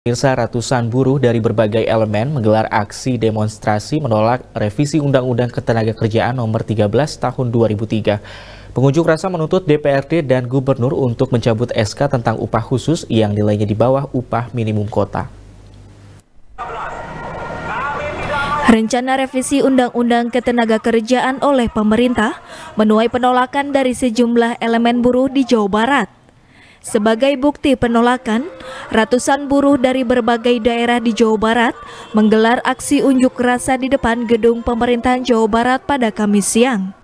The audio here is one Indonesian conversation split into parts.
Pemirsa ratusan buruh dari berbagai elemen menggelar aksi demonstrasi menolak revisi Undang-Undang Ketenagakerjaan Nomor 13 Tahun 2003. Pengunjuk rasa menuntut DPRD dan Gubernur untuk mencabut SK tentang upah khusus yang nilainya di bawah upah minimum kota. Rencana revisi Undang-Undang Ketenagakerjaan oleh pemerintah menuai penolakan dari sejumlah elemen buruh di Jawa Barat. Sebagai bukti penolakan, ratusan buruh dari berbagai daerah di Jawa Barat menggelar aksi unjuk rasa di depan gedung pemerintahan Jawa Barat pada Kamis siang.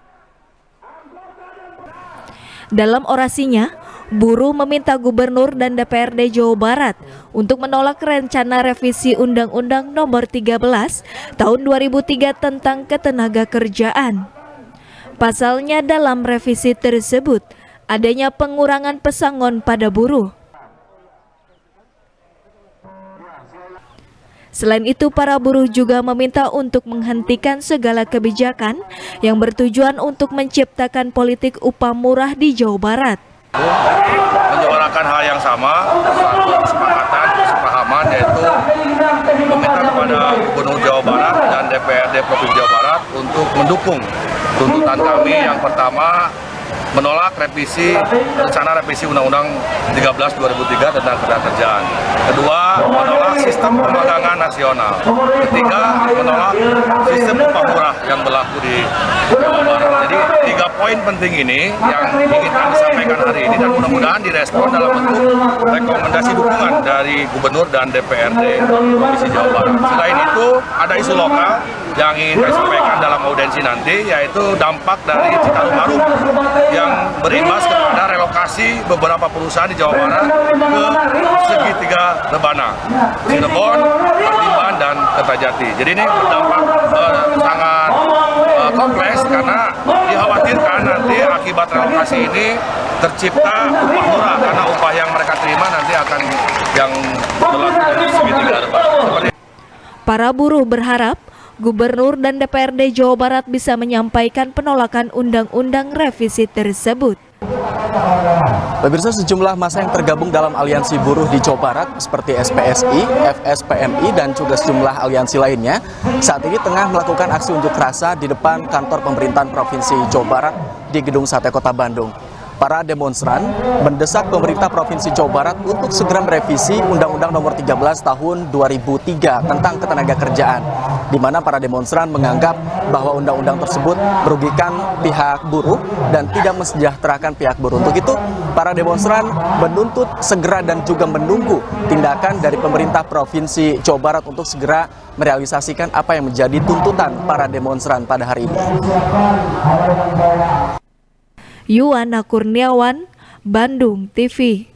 Dalam orasinya, buruh meminta gubernur dan DPRD Jawa Barat untuk menolak rencana revisi Undang-Undang Nomor 13 Tahun 2003 tentang Ketenagakerjaan. Pasalnya dalam revisi tersebut adanya pengurangan pesangon pada buruh. Selain itu, para buruh juga meminta untuk menghentikan segala kebijakan yang bertujuan untuk menciptakan politik upah murah di Jawa Barat. Menyuarakan hal yang sama, satu kesepakatan, kesepahaman, yaitu meminta kepada Gubernur Jawa Barat dan DPRD Provinsi Jawa Barat untuk mendukung tuntutan kami yang pertama menolak revisi rencana revisi Undang-Undang 13 2003 tentang ketenagakerjaan. Kedua, menolak sistem pemagangan nasional. Ketiga, menolak sistem upah murah yang berlaku di Jawa Barat. Jadi tiga poin penting ini yang ingin kami sampaikan hari ini dan mudah-mudahan direspon dalam bentuk rekomendasi dukungan dari Gubernur dan DPRD Provinsi Jawa Barat. Selain itu, ada isu lokal yang ingin saya sampaikan dalam audensi nanti, yaitu dampak dari Citarum Harum yang berimbas kepada relokasi beberapa perusahaan di Jawa Barat ke segitiga Lebana, Cirebon, Patimban, dan Kertajati. Jadi ini berdampak uh, sangat uh, kompleks karena dikhawatirkan nanti akibat relokasi ini tercipta upah murah karena upah yang mereka terima nanti akan yang berlaku di segitiga Lebana. Para buruh berharap Gubernur dan DPRD Jawa Barat bisa menyampaikan penolakan undang-undang revisi tersebut. Pemirsa sejumlah masa yang tergabung dalam aliansi buruh di Jawa Barat seperti SPSI, FSPMI, dan juga sejumlah aliansi lainnya saat ini tengah melakukan aksi unjuk rasa di depan kantor pemerintahan Provinsi Jawa Barat di Gedung Sate Kota Bandung. Para demonstran mendesak pemerintah Provinsi Jawa Barat untuk segera merevisi Undang-Undang Nomor 13 Tahun 2003 tentang ketenagakerjaan, di mana para demonstran menganggap bahwa undang-undang tersebut merugikan pihak buruh dan tidak mensejahterakan pihak buruh. Untuk itu, para demonstran menuntut segera dan juga menunggu tindakan dari pemerintah Provinsi Jawa Barat untuk segera merealisasikan apa yang menjadi tuntutan para demonstran pada hari ini. Yuwana Kurniawan, Bandung TV.